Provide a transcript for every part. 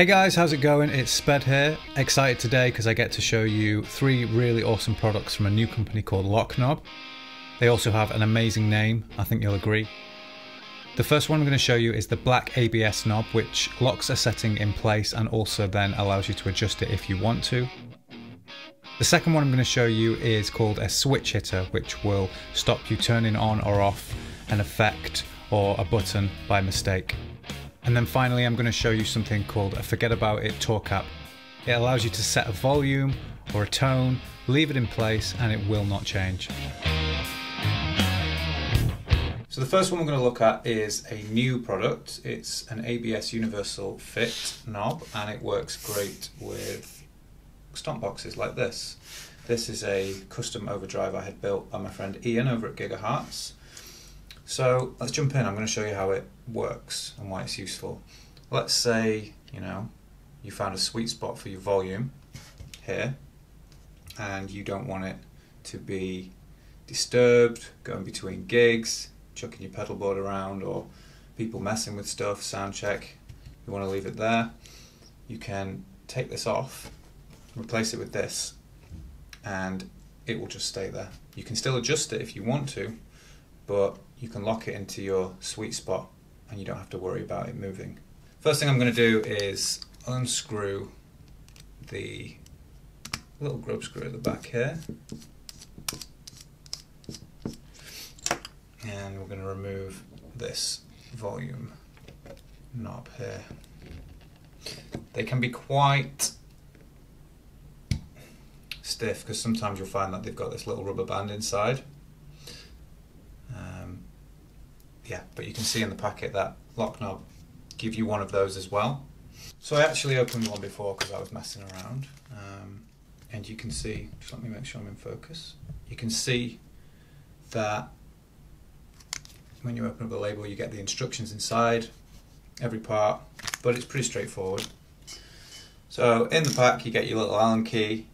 Hey guys, how's it going? It's Sped here. Excited today because I get to show you three really awesome products from a new company called Loknob. They also have an amazing name, I think you'll agree. The first one I'm going to show you is the black ABS knob, which locks a setting in place and also then allows you to adjust it if you want to. The second one I'm going to show you is called a switch hitter, which will stop you turning on or off an effect or a button by mistake. And then finally, I'm going to show you something called a forget about it tour cap. It allows you to set a volume or a tone, leave it in place, and it will not change. So the first one we're going to look at is a new product. It's an ABS Universal Fit knob, and it works great with stomp boxes like this. This is a custom overdrive I had built by my friend Ian over at Gigahertz. So let's jump in. I'm going to show you how it works and why it's useful. Let's say, you know, you found a sweet spot for your volume here and you don't want it to be disturbed, going between gigs, chucking your pedal board around or people messing with stuff, sound check. You want to leave it there. You can take this off replace it with this and it will just stay there. You can still adjust it if you want to, but you can lock it into your sweet spot and you don't have to worry about it moving. First thing I'm going to do is unscrew the little grub screw at the back here. And we're going to remove this volume knob here. They can be quite stiff because sometimes you'll find that they've got this little rubber band inside. Um, yeah, but you can see in the packet that Loknob give you one of those as well. So I actually opened one before because I was messing around. Um, and you can see, just let me make sure I'm in focus. You can see that when you open up the label you get the instructions inside, every part, but it's pretty straightforward. So in the pack you get your little Allen key,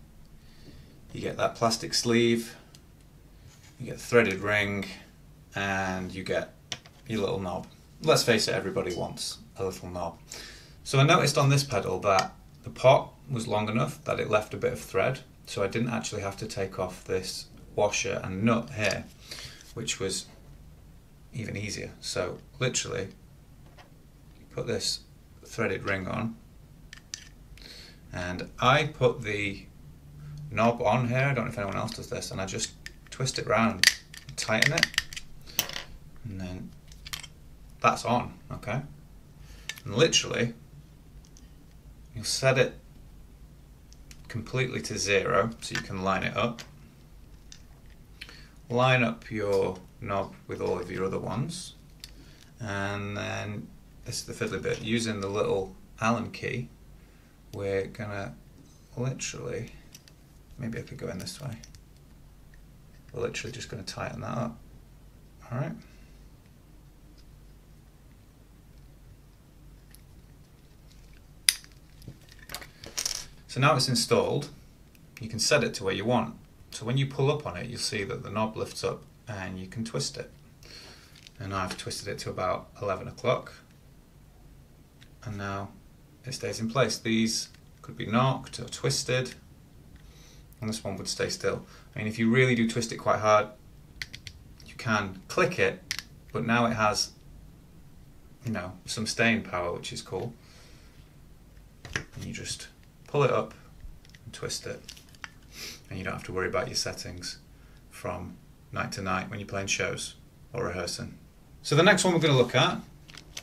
you get that plastic sleeve, you get threaded ring, and you get your little knob. Let's face it, everybody wants a little knob. So I noticed on this pedal that the pot was long enough that it left a bit of thread, so I didn't actually have to take off this washer and nut here, which was even easier. So literally, put this threaded ring on, and I put the knob on here. I don't know if anyone else does this, and I just twist it round, tighten it, and then that's on, okay? And literally, you'll set it completely to zero so you can line it up. Line up your knob with all of your other ones, and then this is the fiddly bit. Using the little Allen key, we're gonna literally Maybe I could go in this way. We're literally just to tighten that up. All right. So now it's installed, you can set it to where you want. So when you pull up on it, you'll see that the knob lifts up and you can twist it. And I've twisted it to about 11 o'clock. And now it stays in place. These could be knocked or twisted and this one would stay still. I mean, if you really do twist it quite hard, you can click it, but now it has, you know, some staying power, which is cool. And you just pull it up and twist it, and you don't have to worry about your settings from night to night when you're playing shows or rehearsing. So the next one we're going to look at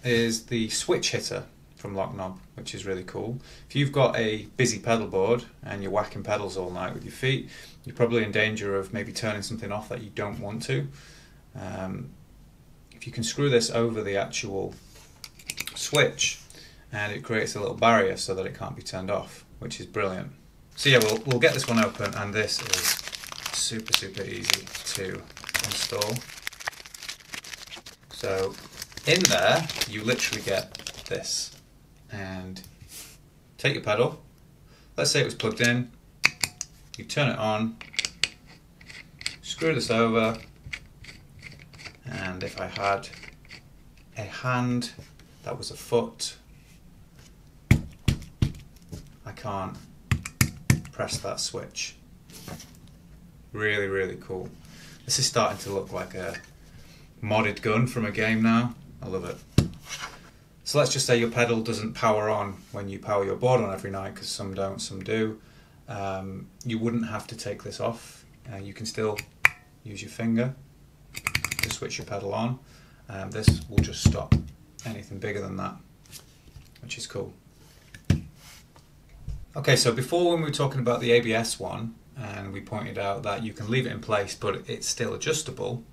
is the switch hitter from Loknob, which is really cool. If you've got a busy pedal board and you're whacking pedals all night with your feet, you're probably in danger of maybe turning something off that you don't want to. Um, if you can screw this over the actual switch, and it creates a little barrier so that it can't be turned off, which is brilliant. So yeah, we'll, we'll get this one open, and this is super, super easy to install. So in there, you literally get this and take your pedal. Let's say it was plugged in. You turn it on, screw this over, and if I had a hand that was a foot, can't press that switch. Really, really cool. This is starting to look like a modded gun from a game now. I love it. So let's just say your pedal doesn't power on when you power your board on every night, because some don't, some do. Um, you wouldn't have to take this off. Uh, you can still use your finger to switch your pedal on. Um, this will just stop anything bigger than that, which is cool. Okay, so before when we were talking about the ABS one, and we pointed out that you can leave it in place but it's still adjustable.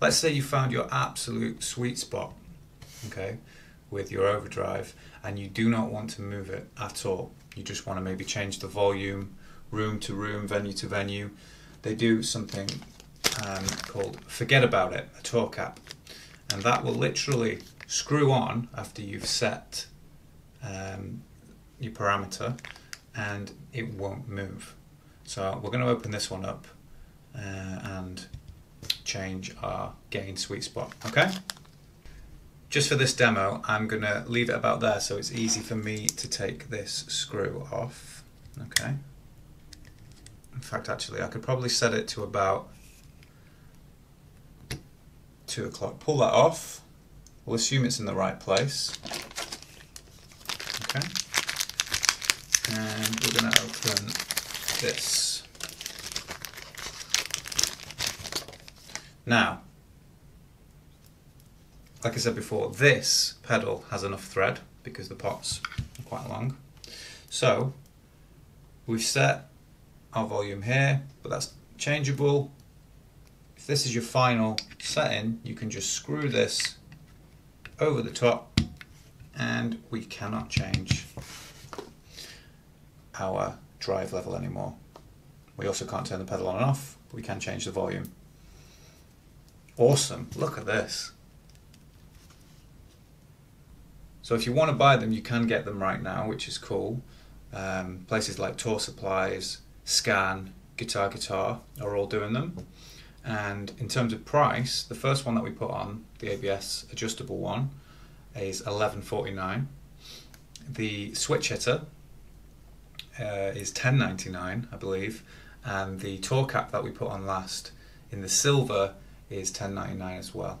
Let's say you found your absolute sweet spot, okay, with your overdrive and you do not want to move it at all. You just want to maybe change the volume, room to room, venue to venue. They do something um, called Forget About It, a tour cap. And that will literally screw on after you've set um, your parameter and it won't move. So we're going to open this one up uh, and change our gain sweet spot, okay? Just for this demo, I'm going to leave it about there so it's easy for me to take this screw off, okay? In fact, actually, I could probably set it to about 2 o'clock. Pull that off. We'll assume it's in the right place. Okay. And we're going to open this. Now, like I said before, this pedal has enough thread because the pots are quite long. So we've set our volume here, but that's changeable. If this is your final setting, you can just screw this over the top and we cannot change our drive level anymore. We also can't turn the pedal on and off, but we can change the volume. Awesome, look at this. So if you want to buy them, you can get them right now, which is cool. Um, places like Tour Supplies, Scan, Guitar Guitar are all doing them. And in terms of price, the first one that we put on, the ABS adjustable one, is 11.49. The switch hitter uh, is 10.99, I believe, and the tour cap that we put on last in the silver is 10.99 as well.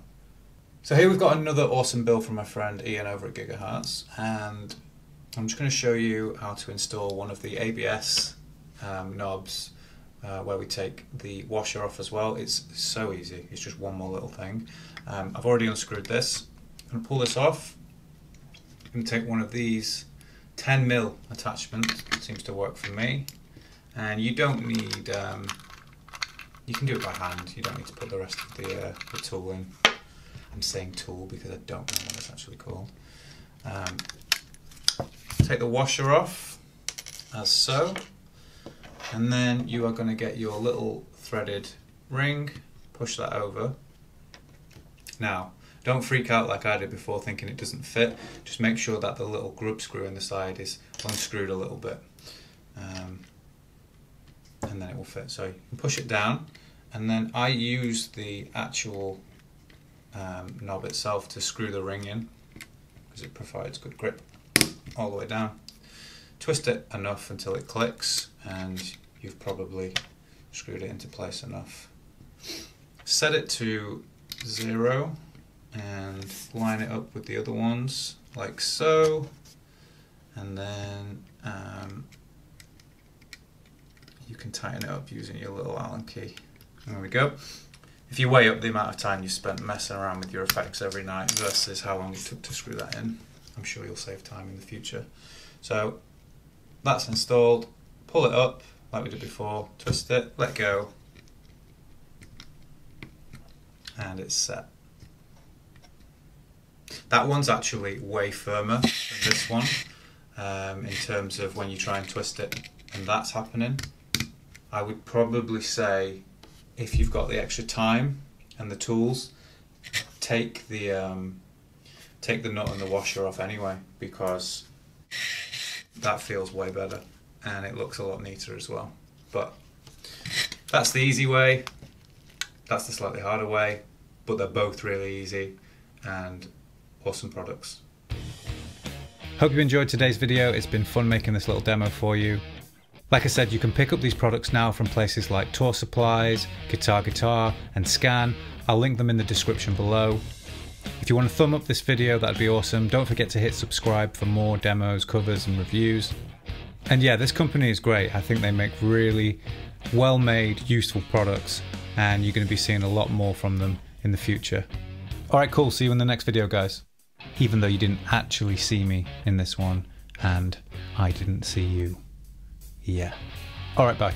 So here we've got another awesome build from my friend Ian over at Gigahertz, and I'm just going to show you how to install one of the ABS um, knobs uh, where we take the washer off as well. It's so easy, it's just one more little thing. Um, I've already unscrewed this. I'm going to pull this off. To take one of these 10 mil attachment seems to work for me. And you don't need um, you can do it by hand. You don't need to put the rest of the, uh, the tool in. I'm saying tool because I don't know what it's actually called. Um, take the washer off as so. And then you are going to get your little threaded ring. Push that over. Now don't freak out like I did before thinking it doesn't fit. Just make sure that the little grub screw in the side is unscrewed a little bit. Um, and then it will fit. So you can push it down and then I use the actual um, knob itself to screw the ring in because it provides good grip all the way down. Twist it enough until it clicks and you've probably screwed it into place enough. Set it to zero and line it up with the other ones like so. And then um, you can tighten it up using your little allen key. There we go. If you weigh up the amount of time you spent messing around with your effects every night versus how long it took to screw that in I'm sure you'll save time in the future. So that's installed. Pull it up like we did before. Twist it. Let go. And it's set that one's actually way firmer than this one um, in terms of when you try and twist it and that's happening. I would probably say if you've got the extra time and the tools, take the um, take the nut and the washer off anyway because that feels way better and it looks a lot neater as well. But that's the easy way, that's the slightly harder way, but they're both really easy and awesome products. Hope you enjoyed today's video. It's been fun making this little demo for you. Like I said, you can pick up these products now from places like Tour Supplies, Guitar Guitar, and Scan. I'll link them in the description below. If you want to thumb up this video, that'd be awesome. Don't forget to hit subscribe for more demos, covers, and reviews. And yeah, this company is great. I think they make really well made, useful products, and you're going to be seeing a lot more from them in the future. Alright, cool. See you in the next video, guys. Even though you didn't actually see me in this one, and I didn't see you. Yeah. Alright, bye.